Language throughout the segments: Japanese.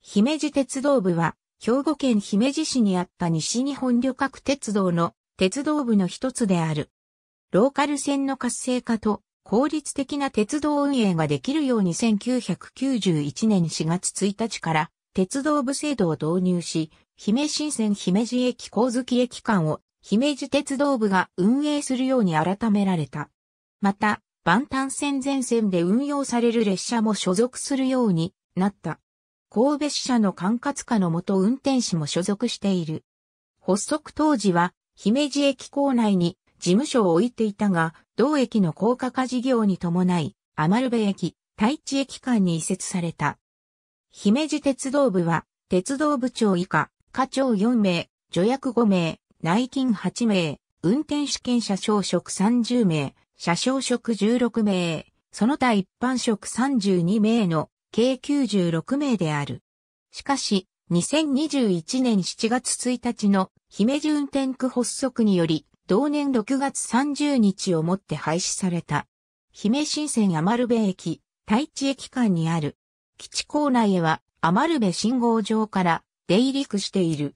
姫路鉄道部は、兵庫県姫路市にあった西日本旅客鉄道の鉄道部の一つである。ローカル線の活性化と効率的な鉄道運営ができるように1991年4月1日から鉄道部制度を導入し、姫新線姫路駅光月駅間を姫路鉄道部が運営するように改められた。また、万端線全線で運用される列車も所属するようになった。神戸支社の管轄下の元運転士も所属している。発足当時は、姫路駅構内に事務所を置いていたが、同駅の高架化事業に伴い、余部駅、太一駅間に移設された。姫路鉄道部は、鉄道部長以下、課長4名、助役5名、内勤8名、運転試験車掌職30名、車掌職16名、その他一般職32名の計96名である。しかし、2021年7月1日の姫路運転区発足により、同年6月30日をもって廃止された。姫新線余部駅、太一駅間にある。基地構内へは余部信号場から出入り区している。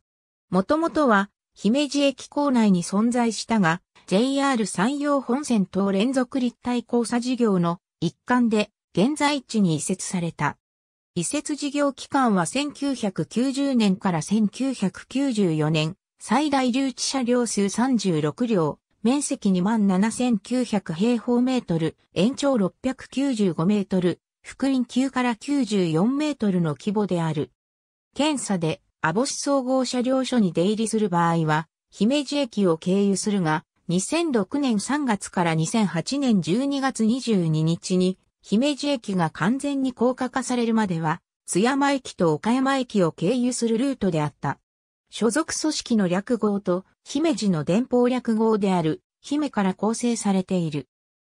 もともとは姫路駅構内に存在したが、JR 山陽本線等連続立体交差事業の一環で現在地に移設された。移設事業期間は1990年から1994年、最大留置車両数36両、面積27,900平方メートル、延長695メートル、福林級から94メートルの規模である。検査で、網干総合車両所に出入りする場合は、姫路駅を経由するが、2006年3月から2008年12月22日に姫路駅が完全に高架化されるまでは、津山駅と岡山駅を経由するルートであった。所属組織の略号と姫路の電報略号である姫から構成されている。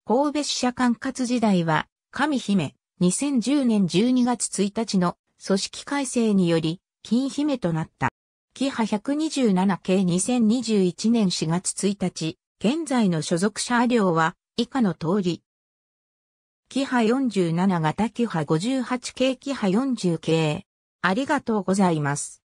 神戸支社管轄時代は、神姫、2010年12月1日の組織改正により、金姫となった。キハ127系2021年4月1日、現在の所属車両は以下の通り。キハ47型キハ58系キハ40系。ありがとうございます。